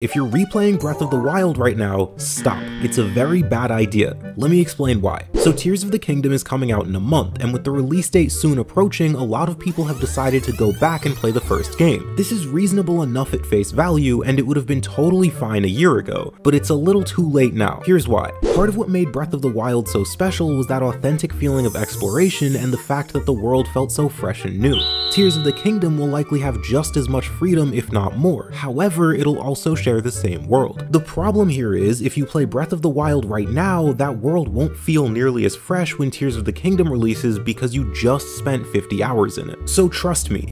If you're replaying Breath of the Wild right now, stop. It's a very bad idea. Let me explain why. So Tears of the Kingdom is coming out in a month, and with the release date soon approaching, a lot of people have decided to go back and play the first game. This is reasonable enough at face value, and it would have been totally fine a year ago, but it's a little too late now. Here's why. Part of what made Breath of the Wild so special was that authentic feeling of exploration and the fact that the world felt so fresh and new. Tears of the Kingdom will likely have just as much freedom, if not more. However, it'll also share the same world. The problem here is, if you play Breath of the Wild right now, that world won't feel nearly as fresh when Tears of the Kingdom releases because you just spent 50 hours in it. So trust me,